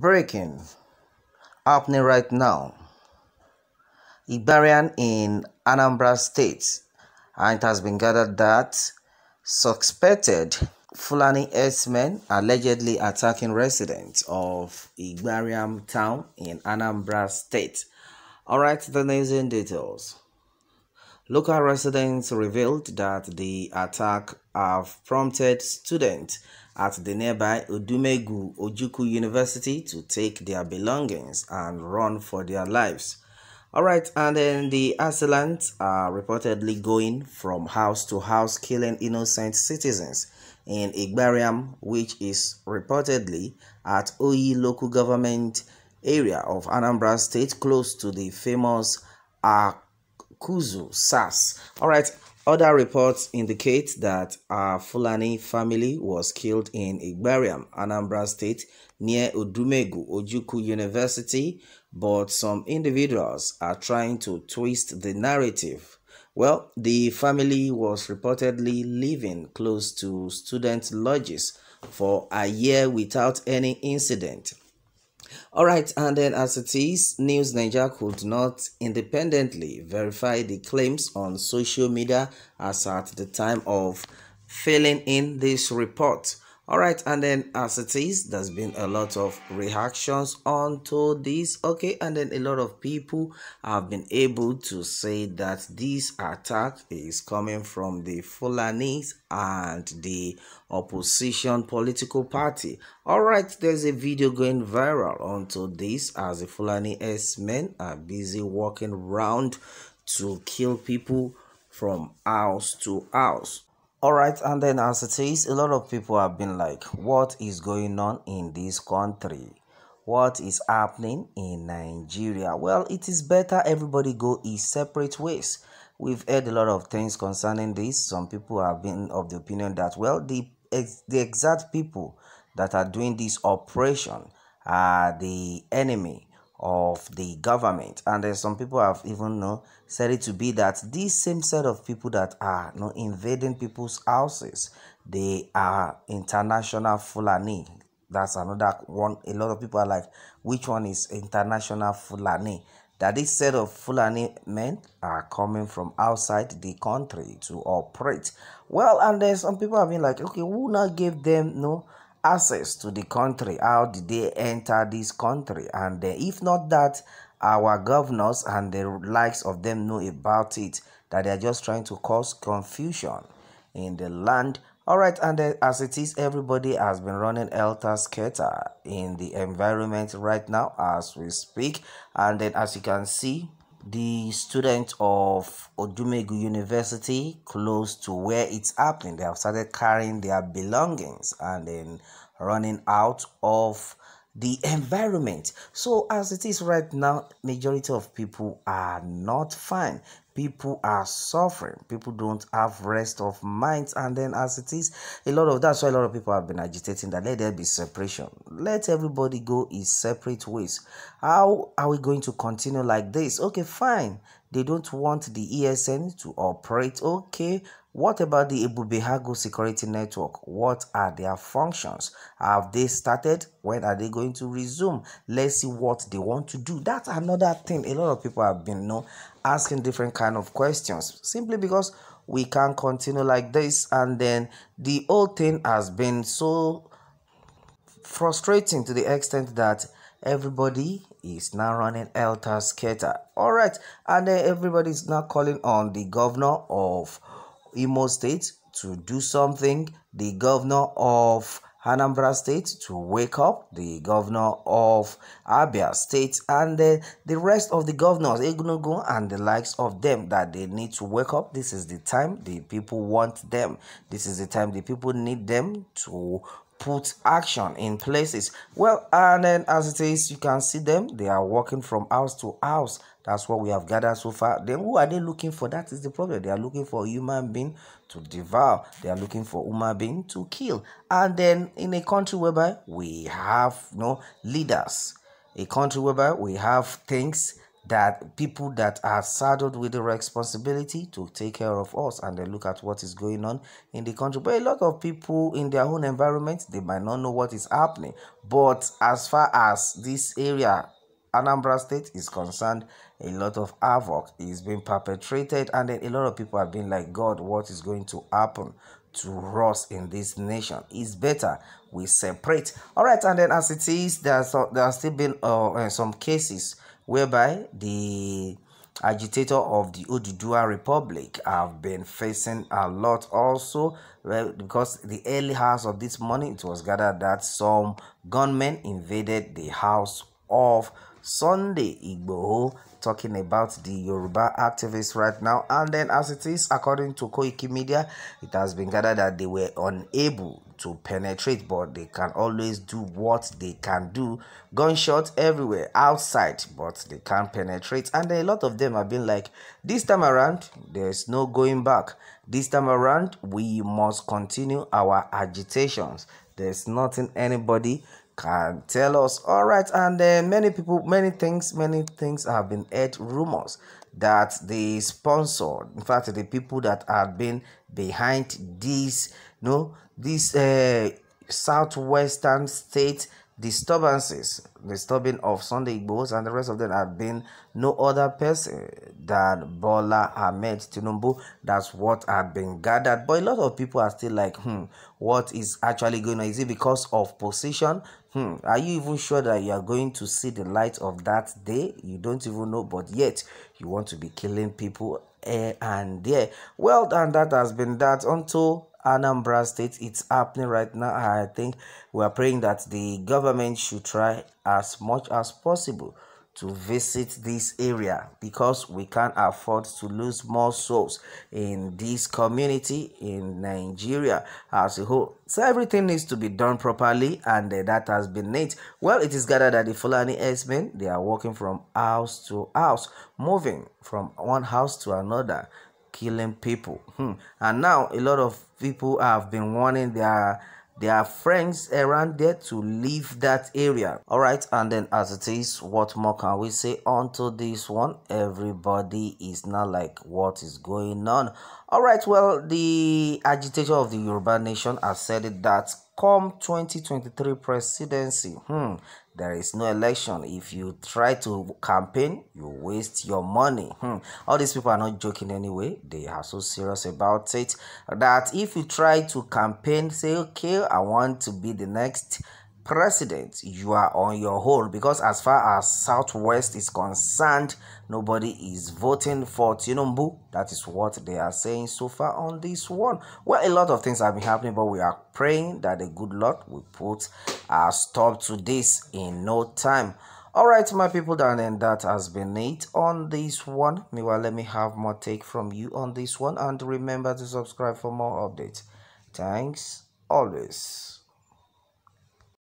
Breaking happening right now. Igbariam in Anambra State, and it has been gathered that suspected Fulani herdsmen allegedly attacking residents of Igbariam town in Anambra State. Alright, the news in details. Local residents revealed that the attack have prompted students at the nearby Odumegwu Ojukwu University to take their belongings and run for their lives. Alright, and then the assailants are reportedly going from house to house killing innocent citizens in Igbariam, which is reportedly at Oyi local government area of Anambra State, close to the famous Akuzu SAS. Alright, other reports indicate that a Fulani family was killed in Igbariam, Anambra State, near Odumegwu Ojukwu University, but some individuals are trying to twist the narrative. Well, the family was reportedly living close to student lodges for a year without any incident. All right, and then as it is, News Niger could not independently verify the claims on social media as at the time of filling in this report. All right, and then as it is, there's been a lot of reactions onto this. Okay, and then a lot of people have been able to say that this attack is coming from the Fulanis and the opposition political party. All right, there's a video going viral onto this as the Fulani S-men are busy walking around to kill people from house to house. All right, and then as it is, a lot of people have been like, what is going on in this country? What is happening in Nigeria? Well, it is better everybody go his separate ways. We've heard a lot of things concerning this. Some people have been of the opinion that, well, the, the exact people that are doing this operation are the enemy of the government. And then some people have even you know, said it to be that these same set of people that are you know, invading people's houses they are international fulani. That's another one. A lot of people are like which one is international fulani? That this set of fulani men are coming from outside the country to operate. Well and then some people have been like okay who now gave them you no know, access to the country how did they enter this country? And uh, if not that our governors and the likes of them know about it that they are just trying to cause confusion in the land. All right and uh, as it is everybody has been running elter skelter in the environment right now as we speak. And then as you can see the students of Odumegwu University, close to where it's happening, they have started carrying their belongings and then running out of the environment. So as it is right now, majority of people are not fine people are suffering. People don't have rest of minds and then as it is a lot of that's why a lot of people have been agitating that let there be separation. Let everybody go his separate ways. How are we going to continue like this? Okay fine. They don't want the esn to operate. Okay what about the Ebube Agu security network? What are their functions? Have they started? When are they going to resume? Let's see what they want to do. That's another thing. A lot of people have been you know, asking different kind of questions simply because we can't continue like this. And then the whole thing has been so frustrating to the extent that everybody is now running elter skelter. All right, and then everybody is now calling on the governor of Imo State to do something, the governor of Anambra State to wake up, the governor of Abia State, and then the rest of the governors, Egunugu and the likes of them, that they need to wake up. This is the time the people want them. This is the time the people need them to put action in places. Well, and then as it is, you can see them. They are walking from house to house that's what we have gathered so far. Then who are they looking for? That is the problem. They are looking for human being to devour. They are looking for human being to kill. And then in a country whereby we have you no know, leaders, a country whereby we have things that people that are saddled with the responsibility to take care of us and then look at what is going on in the country. But a lot of people in their own environment, they might not know what is happening. But as far as this area, Anambra State is concerned, a lot of havoc is being perpetrated, and then a lot of people have been like, God, what is going to happen to us in this nation? It's better we separate. All right, and then as it is, there there are still been uh, some cases whereby the agitator of the Oduduwa Republic have been facing a lot also. Well, because the early hours of this morning it was gathered that some gunmen invaded the house of Sunday Igboho talking about the Yoruba activists right now. And then, as it is, according to Koiki Media, it has been gathered that they were unable to penetrate, but they can always do what they can do. Gunshots everywhere outside, but they can't penetrate. And a lot of them have been like, this time around, there's no going back. This time around, we must continue our agitations. There's nothing anybody can tell us. All right and then many people many things many things have been heard rumors that the sponsor in fact the people that have been behind this you know this uh, southwestern state disturbances, disturbing of Sunday Igboho's and the rest of them have been no other person than Bola Ahmed Tinubu. That's what had been gathered. But a lot of people are still like, hmm, what is actually going on? Is it because of position? Hmm, are you even sure that you are going to see the light of that day? You don't even know, but yet you want to be killing people eh, and there. Well, and that has been that until Anambra State. It's happening right now. I think we are praying that the government should try as much as possible to visit this area because we can't afford to lose more souls in this community in Nigeria as a whole. So everything needs to be done properly and uh, that has been it. Well, it is gathered that the Fulani S-men, they are walking from house to house, moving from one house to another killing people. Hmm. And now a lot of people have been warning their their friends around there to leave that area all right and then as it is what more can we say onto this one everybody is not like what is going on all right well the agitator of the yoruba nation has said that come 2023 presidency hmm there is no election. If you try to campaign you waste your money. Hmm. all these people are not joking anyway. They are so serious about it. That if you try to campaign say okay i want to be the next president, you are on your own because as far as Southwest is concerned, nobody is voting for Tinubu. That is what they are saying so far on this one. Well, a lot of things have been happening, but we are praying that the good Lord will put a stop to this in no time. All right, my people, and that has been it on this one. Meanwhile, let me have more take from you on this one. And remember to subscribe for more updates. Thanks always.